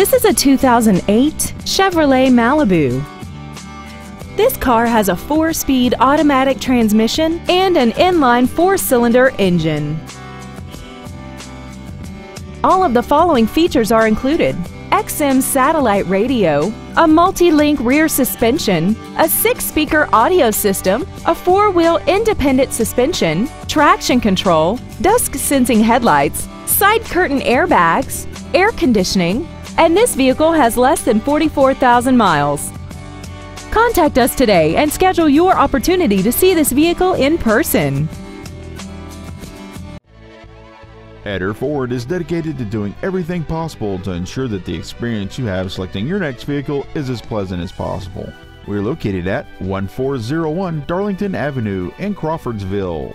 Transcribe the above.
This is a 2008 Chevrolet Malibu. This car has a four-speed automatic transmission and an inline four-cylinder engine. All of the following features are included. XM satellite radio, a multi-link rear suspension, a six-speaker audio system, a four-wheel independent suspension, traction control, dusk sensing headlights, side curtain airbags, air conditioning, and this vehicle has less than 44,000 miles. Contact us today and schedule your opportunity to see this vehicle in person. Etter Ford is dedicated to doing everything possible to ensure that the experience you have selecting your next vehicle is as pleasant as possible. We're located at 1401 Darlington Avenue in Crawfordsville.